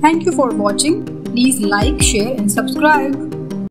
Thank you for watching. Please like, share and subscribe.